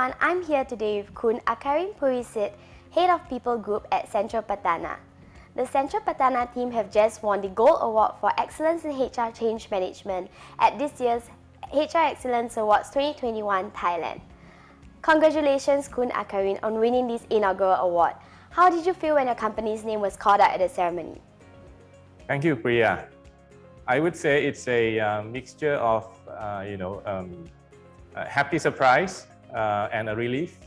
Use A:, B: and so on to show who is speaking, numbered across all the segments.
A: Everyone, I'm here today with Kun Akarin Purisit, Head of People Group at Central Pattana. The Central Pattana team have just won the Gold Award for Excellence in HR Change Management at this year's HR Excellence Awards 2021 Thailand. Congratulations Kun Akarin on winning this inaugural award. How did you feel when your company's name was called out at the ceremony?
B: Thank you, Priya. I would say it's a uh, mixture of, uh, you know, um, a happy surprise uh, and a relief.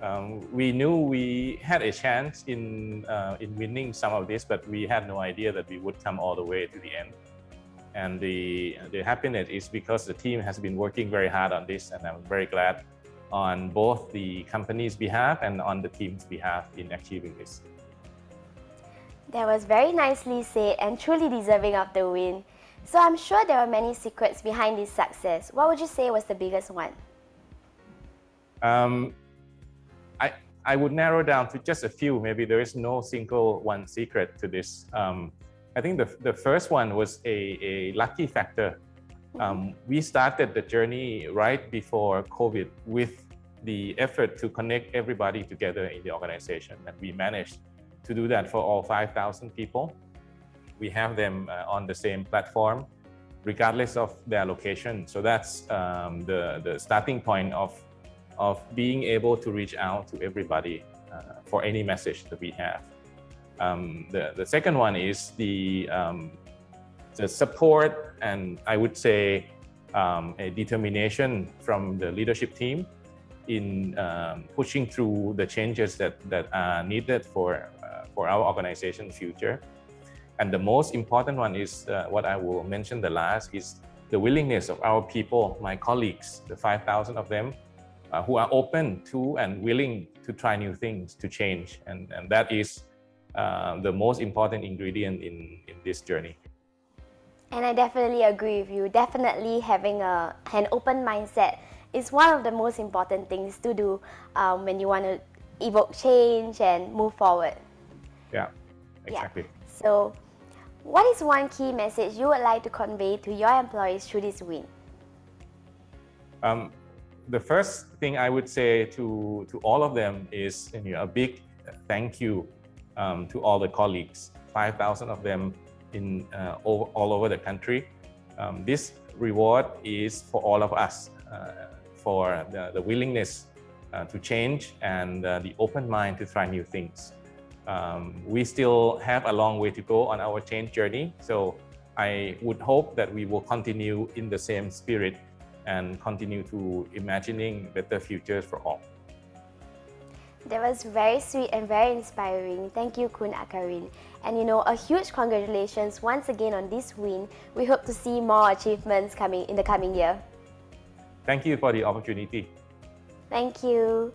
B: Um, we knew we had a chance in uh, in winning some of this, but we had no idea that we would come all the way to the end. And the the happiness is because the team has been working very hard on this, and I'm very glad on both the company's behalf and on the team's behalf in achieving this.
A: That was very nicely said and truly deserving of the win. So I'm sure there are many secrets behind this success. What would you say was the biggest one?
B: Um, I, I would narrow down to just a few. Maybe there is no single one secret to this. Um, I think the, the first one was a, a lucky factor. Um, we started the journey right before COVID with the effort to connect everybody together in the organization. And we managed to do that for all 5,000 people. We have them uh, on the same platform, regardless of their location. So that's um, the, the starting point of of being able to reach out to everybody uh, for any message that we have. Um, the, the second one is the, um, the support and I would say um, a determination from the leadership team in um, pushing through the changes that, that are needed for, uh, for our organization future. And the most important one is uh, what I will mention the last is the willingness of our people, my colleagues, the 5,000 of them, uh, who are open to and willing to try new things, to change. And, and that is uh, the most important ingredient in, in this journey.
A: And I definitely agree with you. Definitely having a, an open mindset is one of the most important things to do um, when you want to evoke change and move forward.
B: Yeah, exactly.
A: Yeah. So, what is one key message you would like to convey to your employees through this win?
B: Um, the first thing I would say to, to all of them is you know, a big thank you um, to all the colleagues, 5,000 of them in uh, all, all, over the country. Um, this reward is for all of us, uh, for the, the willingness uh, to change and uh, the open mind to try new things. Um, we still have a long way to go on our change journey, so I would hope that we will continue in the same spirit and continue to imagining better futures for all.
A: That was very sweet and very inspiring. Thank you, Kun Akarin. And you know, a huge congratulations once again on this win. We hope to see more achievements coming in the coming year.
B: Thank you for the opportunity.
A: Thank you.